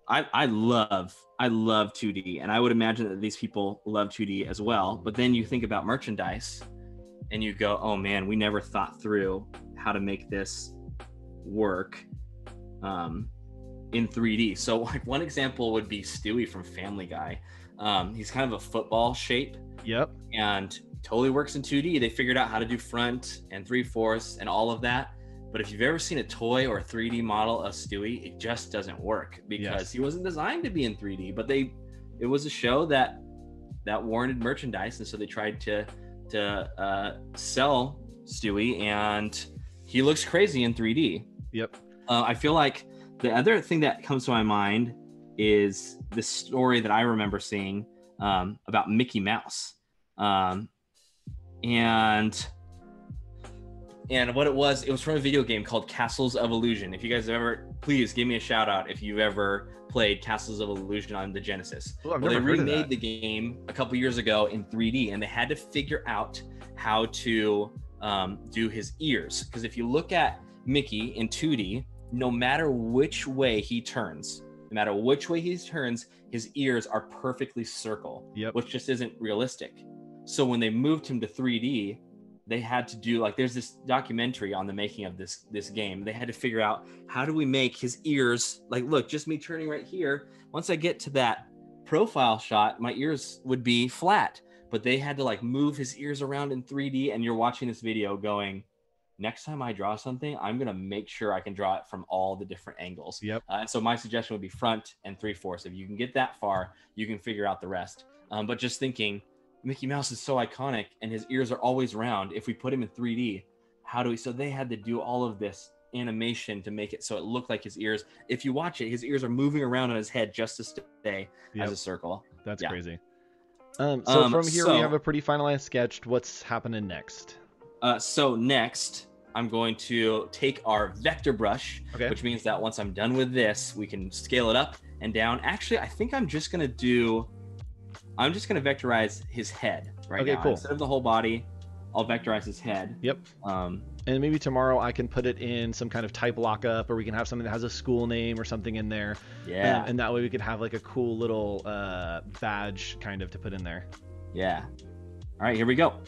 I I love I love 2D, and I would imagine that these people love 2D as well. But then you think about merchandise, and you go, oh man, we never thought through how to make this work um, in 3D. So like one example would be Stewie from Family Guy. Um, he's kind of a football shape Yep. and totally works in 2D. They figured out how to do front and three fourths and all of that. But if you've ever seen a toy or a 3D model of Stewie, it just doesn't work because Yes. he wasn't designed to be in 3D. But they, it was a show that that warranted merchandise, and so they tried to to uh, sell Stewie, and he looks crazy in 3D. Yep. Uh, I feel like the other thing that comes to my mind is the story that I remember seeing um, about Mickey Mouse, um, and and what it was, it was from a video game called Castles of Illusion. If you guys have ever, please give me a shout out if you've ever played Castles of Illusion on the Genesis. Oh, I've Well, they never heard of remade the game a couple years ago in 3D, and they had to figure out how to um, do his ears. Because if you look at Mickey in 2D, no matter which way he turns, no matter which way he turns, his ears are perfectly circle, Yep. which just isn't realistic. So when they moved him to 3D, they had to do like there's this documentary on the making of this this game. They had to figure out how do we make his ears like look, just me turning right here. Once I get to that profile shot, my ears would be flat. But they had to like move his ears around in 3D and you're watching this video going next time I draw something, I'm gonna make sure I can draw it from all the different angles. Yep. Uh, and so my suggestion would be front and three fourths. If you can get that far, you can figure out the rest. Um, but just thinking, Mickey Mouse is so iconic, and his ears are always round. If we put him in 3D, how do we? So they had to do all of this animation to make it so it looked like his ears. If you watch it, his ears are moving around on his head just to stay Yep. as a circle. That's yeah. crazy. Um, so Um, from here we have a pretty finalized sketch. What's happening next? Uh, so next, I'm going to take our vector brush, Okay. which means that once I'm done with this, we can scale it up and down. Actually, I think I'm just gonna do, I'm just gonna vectorize his head right Okay, now. cool. Instead of the whole body, I'll vectorize his head. Yep. Um, And maybe tomorrow I can put it in some kind of type lockup, or we can have something that has a school name or something in there. yeah. Um, and that way we could have like a cool little uh, badge kind of to put in there. yeah. All right, here we go.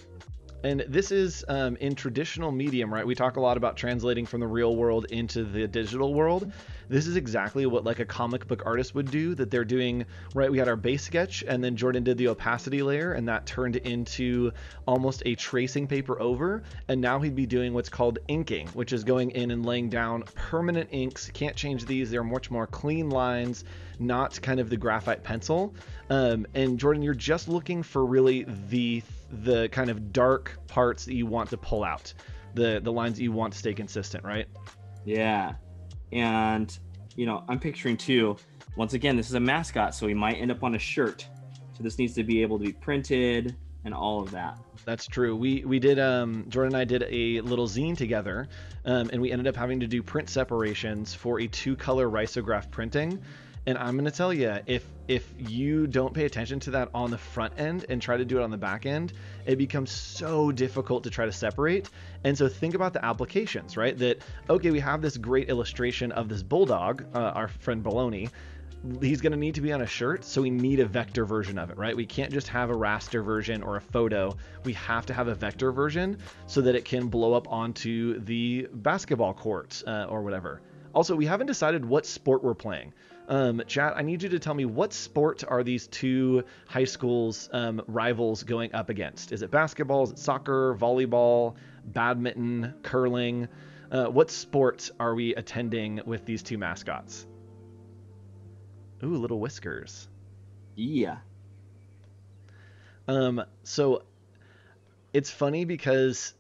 And this is um, in traditional medium, right? We talk a lot about translating from the real world into the digital world. This is exactly what like a comic book artist would do. That they're doing, right? We had our base sketch, and then Jordan did the opacity layer, and that turned into almost a tracing paper over. And now he'd be doing what's called inking, which is going in and laying down permanent inks. Can't change these. They're much more clean lines, not kind of the graphite pencil. Um, and Jordan, you're just looking for really the the kind of dark parts that you want to pull out, the the lines that you want to stay consistent, right? Yeah. And, you know, I'm picturing too, once again, this is a mascot, so he might end up on a shirt. So this needs to be able to be printed and all of that. That's true. We we did um Jordan and I did a little zine together, um, and we ended up having to do print separations for a two color risograph printing. And I'm gonna tell you, if if you don't pay attention to that on the front end and try to do it on the back end, it becomes so difficult to try to separate. And so think about the applications, right? That okay, we have this great illustration of this bulldog, uh, our friend Baloney, he's going to need to be on a shirt so we need a vector version of it right? We can't just have a raster version or a photo. We have to have a vector version so that it can blow up onto the basketball court uh, or whatever. Also we haven't decided what sport we're playing um, chat i need you to tell me what sport are these two high schools um, rivals going up against? Is it basketball? Is it soccer? Volleyball? Badminton? Curling? Uh, what sport are we attending with these two mascots? Ooh, little whiskers. Yeah. Um, so it's funny because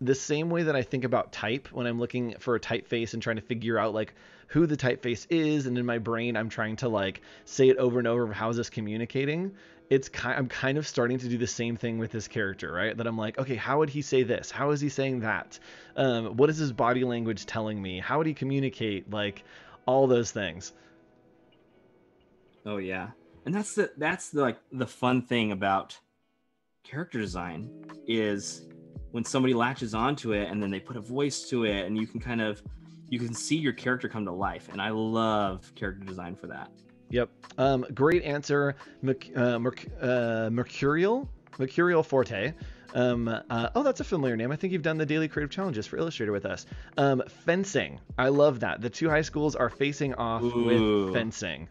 the same way that I think about type when I'm looking for a typeface and trying to figure out like who the typeface is, and in my brain I'm trying to like say it over and over. How is this communicating? It's kind. I'm kind of starting to do the same thing with this character, right? That I'm like, okay, how would he say this? How is he saying that? Um, what is his body language telling me? How would he communicate? Like all those things. Oh yeah. And that's the that's the like the fun thing about character design is when somebody latches onto it and then they put a voice to it and you can kind of you can see your character come to life and I love character design for that. Yep. Um, great answer, Merc- uh, Merc- uh, Mercurial, Mercurial Forte. Um, uh, oh, that's a familiar name. I think you've done the daily creative challenges for Illustrator with us. Um, fencing. I love that. The two high schools are facing off Ooh. with fencing.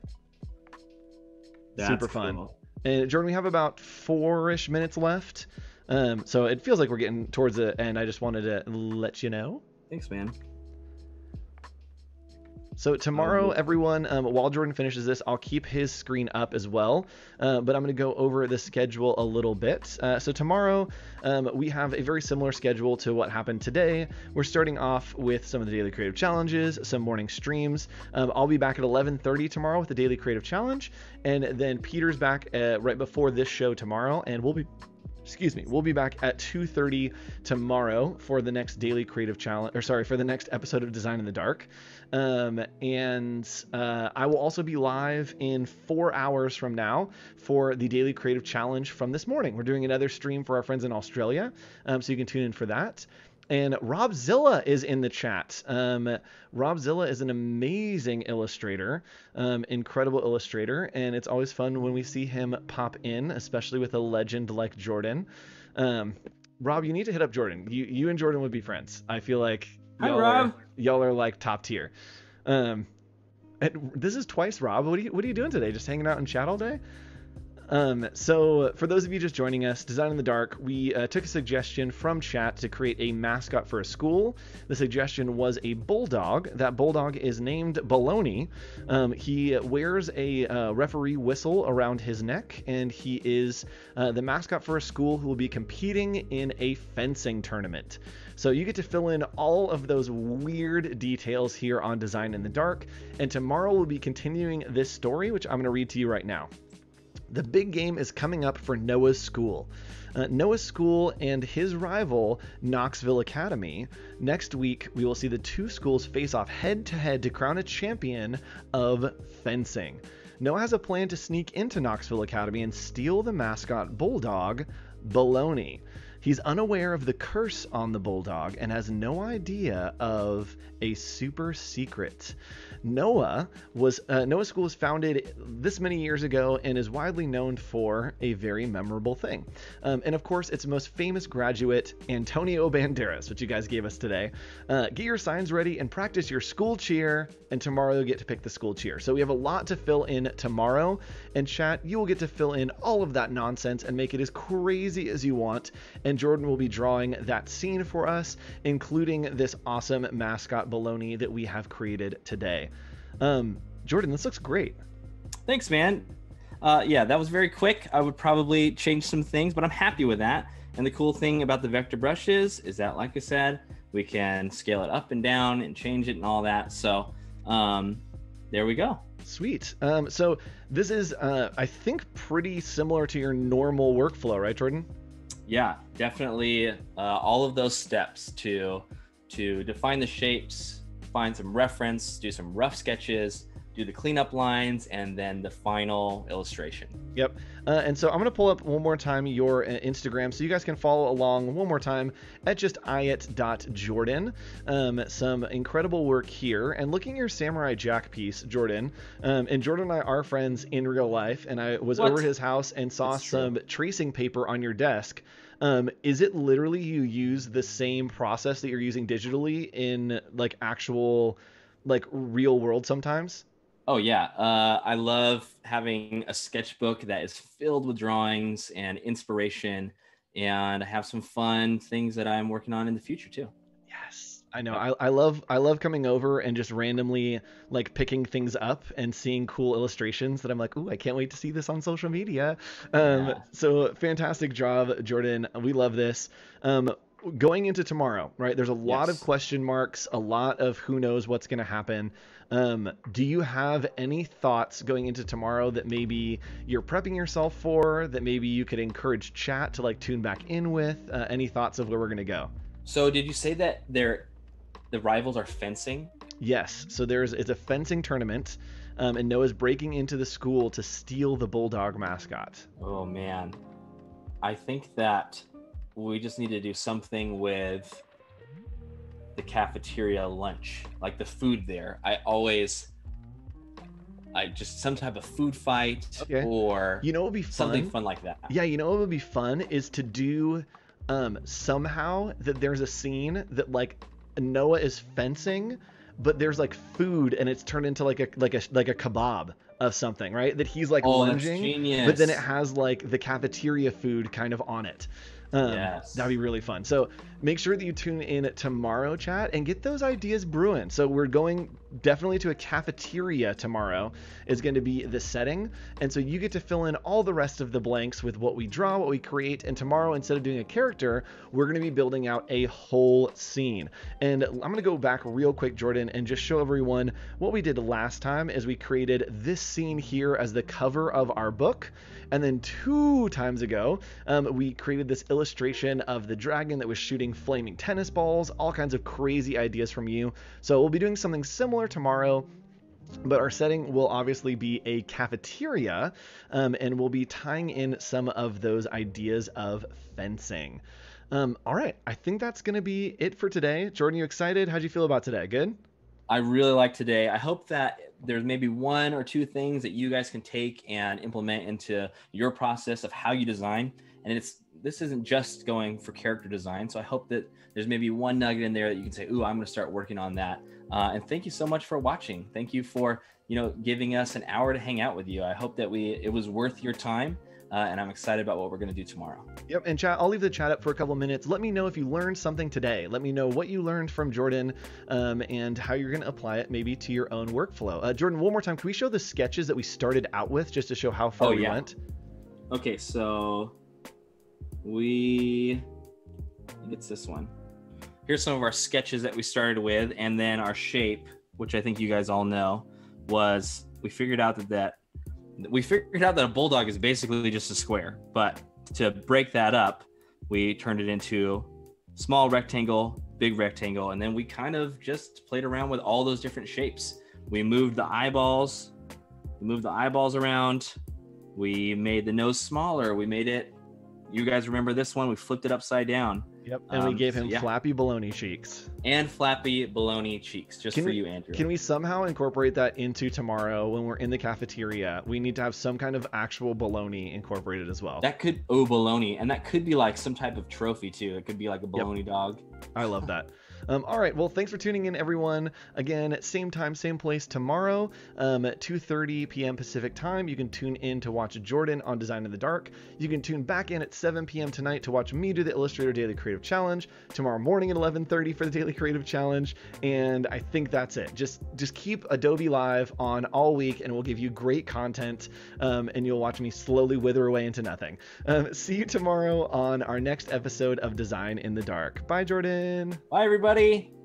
That's Super fun. cool. And Jordan, we have about four-ish minutes left. Um, so it feels like we're getting towards the end. I just wanted to let you know. Thanks, man. So tomorrow, everyone, um, while Jordan finishes this, I'll keep his screen up as well. Uh, but I'm going to go over the schedule a little bit. Uh, so tomorrow, um, we have a very similar schedule to what happened today. We're starting off with some of the daily creative challenges, some morning streams. Um, I'll be back at 11:30 tomorrow with the daily creative challenge, and then Peter's back uh, right before this show tomorrow, and we'll be excuse me. We'll be back at 2.30 tomorrow for the next daily creative challenge or sorry for the next episode of design in the dark. Um, and uh, i will also be live in four hours from now for the daily creative challenge from this morning. We're doing another stream for our friends in australia um, so you can tune in for that and Rob Zilla is in the chat. Um, Rob Zilla is an amazing illustrator, um, incredible illustrator, and it's always fun when we see him pop in, especially with a legend like Jordan. Um, Rob, you need to hit up Jordan. You you and Jordan would be friends. I feel like y'all Rob. Are, y'all are like top tier. Um, this is twice, Rob. What are you what are you doing today? Just hanging out in chat all day? Um, so, for those of you just joining us, Design in the Dark, we uh, took a suggestion from chat to create a mascot for a school. The suggestion was a bulldog. That bulldog is named Baloney. Um, he wears a uh, referee whistle around his neck, and he is uh, the mascot for a school who will be competing in a fencing tournament. So, you get to fill in all of those weird details here on Design in the Dark. And tomorrow we'll be continuing this story, which I'm going to read to you right now. The big game is coming up for Noah's school. uh, Noah School and his rival, Knoxville Academy. Next week, we will see the two schools face off head to head to crown a champion of fencing. Noah has a plan to sneak into Knoxville Academy and steal the mascot bulldog, Baloney. He's unaware of the curse on the bulldog and has no idea of a super secret. Noah was uh, Noah School was founded this many years ago and is widely known for a very memorable thing. Um, and of course, its most famous graduate, Antonio Banderas, which you guys gave us today. Uh, get your signs ready and practice your school cheer, and tomorrow you'll get to pick the school cheer. So we have a lot to fill in tomorrow, and chat, you will get to fill in all of that nonsense and make it as crazy as you want. And Jordan will be drawing that scene for us, including this awesome mascot baloney that we have created today. Um, Jordan, this looks great. Thanks, man. Uh, yeah, that was very quick. I would probably change some things, but I'm happy with that. And the cool thing about the vector brushes is that, like I said, we can scale it up and down and change it and all that. So um, there we go. Sweet. Um, so this is, uh, I think, pretty similar to your normal workflow, right, Jordan? Yeah, definitely. Uh, all of those steps to to define the shapes, find some reference, do some rough sketches, do the cleanup lines, and then the final illustration. Yep. Uh, and so I'm going to pull up one more time your uh, Instagram so you guys can follow along one more time at just ayotte.jordan. Um, some incredible work here. And looking at your Samurai Jack piece, Jordan, um, and Jordan and I are friends in real life. And I was what? over his house and saw That's some true. tracing paper on your desk. Um, is it literally you use the same process that you're using digitally in like actual, like real world sometimes? Oh yeah, uh, I love having a sketchbook that is filled with drawings and inspiration, and I have some fun things that I'm working on in the future too. Yes, I know. I, I love I love coming over and just randomly like picking things up and seeing cool illustrations that I'm like, ooh, I can't wait to see this on social media. Um, yeah. So fantastic job, Jordan. We love this. Um, going into tomorrow, right? There's a lot yes. of question marks, a lot of who knows what's going to happen. Um, do you have any thoughts going into tomorrow that maybe you're prepping yourself for, that maybe you could encourage chat to like tune back in with? Uh, any thoughts of where we're going to go? So, did you say that they're, the rivals are fencing? Yes. So, there's it's a fencing tournament. Um, and Noah's breaking into the school to steal the bulldog mascot. Oh man, I think that we just need to do something with the cafeteria lunch, like the food there. I always, I just some type of food fight okay. or you know, it would be fun? something fun like that. Yeah, you know, what would be fun is to do um, somehow that there's a scene that like Noah is fencing, but there's like food and it's turned into like a like a like a kebab of something, right? That he's like oh, lunging, but then it has like the cafeteria food kind of on it. Um, yes. That'd be really fun. So make sure that you tune in tomorrow, chat, and get those ideas brewing. So we're going definitely to a cafeteria tomorrow is going to be the setting. And so you get to fill in all the rest of the blanks with what we draw, what we create. And tomorrow, instead of doing a character, we're going to be building out a whole scene. And I'm going to go back real quick, Jordan, and just show everyone what we did last time is we created this scene here as the cover of our book. And then two times ago, um, we created this illustration of the dragon that was shooting flaming tennis balls, all kinds of crazy ideas from you. So we'll be doing something similar tomorrow but our setting will obviously be a cafeteria um, and we'll be tying in some of those ideas of fencing. Um, all right i think that's going to be it for today. Jordan you excited? How'd you feel about today? Good? I really like today. I hope that there's maybe one or two things that you guys can take and implement into your process of how you design. And it's this isn't just going for character design. So I hope that there's maybe one nugget in there that you can say, "Ooh, I'm going to start working on that." Uh, and thank you so much for watching. Thank you for you know giving us an hour to hang out with you. I hope that we it was worth your time uh, and I'm excited about what we're going to do tomorrow. Yep, and chat. I'll leave the chat up for a couple minutes. Let me know if you learned something today. Let me know what you learned from Jordan um, and how you're going to apply it maybe to your own workflow. Uh, Jordan, one more time, can we show the sketches that we started out with just to show how far oh, we yeah. went? Okay, so we it's this one. Here's some of our sketches that we started with, and then our shape, which I think you guys all know, was we figured out that that we figured out that a bulldog is basically just a square, but to break that up, we turned it into small rectangle, big rectangle, and then we kind of just played around with all those different shapes. We moved the eyeballs, we moved the eyeballs around. We made the nose smaller. We made it. You guys remember this one? We flipped it upside down. Yep. And we Um, gave so him yeah. flappy baloney cheeks. And flappy baloney cheeks, just Can for we- you, Andrew. Can we somehow incorporate that into tomorrow when we're in the cafeteria? We need to have some kind of actual baloney incorporated as well. That could oh baloney, and that could be like some type of trophy too. It could be like a baloney dog. I love that. Um, all right. Well, thanks for tuning in, everyone. Again, same time, same place tomorrow um, at 2:30 p.m. Pacific time. You can tune in to watch Jordan on Design in the Dark. You can tune back in at 7 p.m. tonight to watch me do the Illustrator Daily Creative Challenge. Tomorrow morning at 11:30 for the Daily Creative Challenge. And I think that's it. Just just keep Adobe Live on all week, and we'll give you great content. Um, and you'll watch me slowly wither away into nothing. Um, see you tomorrow on our next episode of Design in the Dark. Bye, Jordan. Bye, everybody.